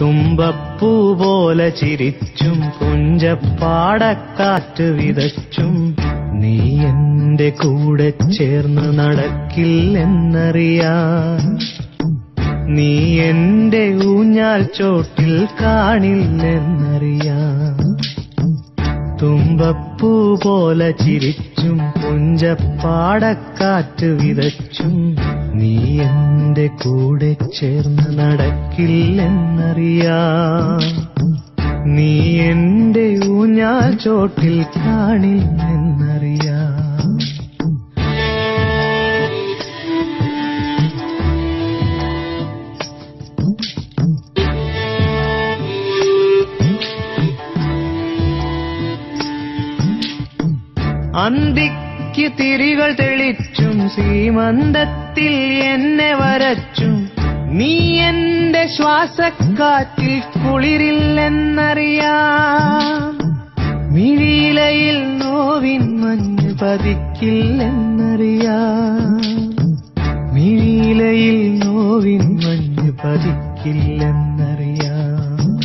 തുമ്പപ്പൂ പോലെ ചിരിച്ചും പുഞ്ചപ്പാടക്കാറ്റ് വിതച്ചും നീ എന്റെ കൂടെ ചേർന്ന് നടക്കില്ലെന്നറിയാൻ. നീ എന്റെ ഊഞ്ഞാൽ ചോട്ടിൽ കാണില്ലെന്നറിയാം തുമ്പപ്പൂ പോലെ ചിരിച്ചും പുഞ്ചപ്പാടക്കാറ്റ് വിതച്ചും നീ എന്റെ കൂടെ ചേർന്ന് നടക്കില്ലെന്നറിയാം. നീ എന്റെ ഊഞ്ഞാൽ ചോട്ടിൽ കാണില്ലെന്നറിയാം. അന്തിക്ക് തിരികൾ തെളിച്ചും സീമന്തത്തിൽ എന്നെ വരച്ചും. നീ എന്റെ ശ്വാസക്കാറ്റിൽ കുളിരില്ലെന്നറിയാം. മിഴിയിലയിൽ നോവിൻ മഞ്ഞ് പതിക്കില്ലെന്നറിയാം. മിഴിയിലയിൽ നോവിൻ മഞ്ഞ് പതിക്കില്ലെന്നറിയാം.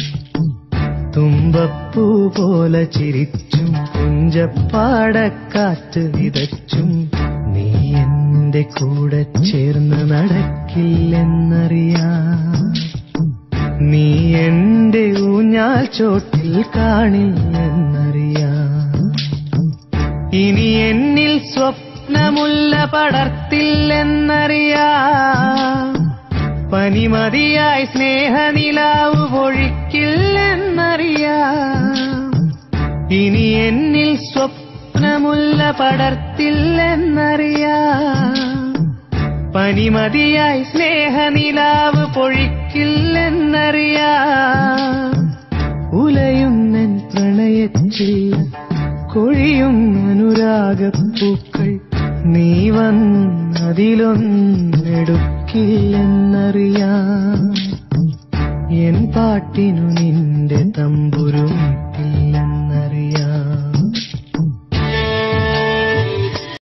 തുമ്പപ്പൂ പോലെ ചിരിച്ചും പുഞ്ചപ്പാടക്കാറ്റ് വിതച്ചും നീ എന്റെ കൂടെ ചേർന്ന് നടക്കില്ലെന്നറിയാം. നീ എന്റെ ഊഞ്ഞാൽ ചോട്ടിൽ കാണില്ലെന്നറിയാം. ഇനി എന്നിൽ സ്വപ്നമുല്ല പടർത്തില്ലെന്നറിയാം. പനിമതിയായി സ്നേഹനിലാവ് പൊഴിക്കില്ലെന്നറിയാം സ്വപ്നമുല്ല പടർത്തില്ലെന്നറിയാം. പനിമതിയായി സ്നേഹനിലാവ് പൊഴിക്കില്ലെന്നറിയാം. ഉലയുന്നൻ പ്രണയത്തിൽ കൊഴിയും അനുരാഗപ്പൂക്കൾ നീ വന്നതിലൊന്നെടുക്കില്ലെന്നറിയാം. എൻ പാട്ടിനു നിന്റെ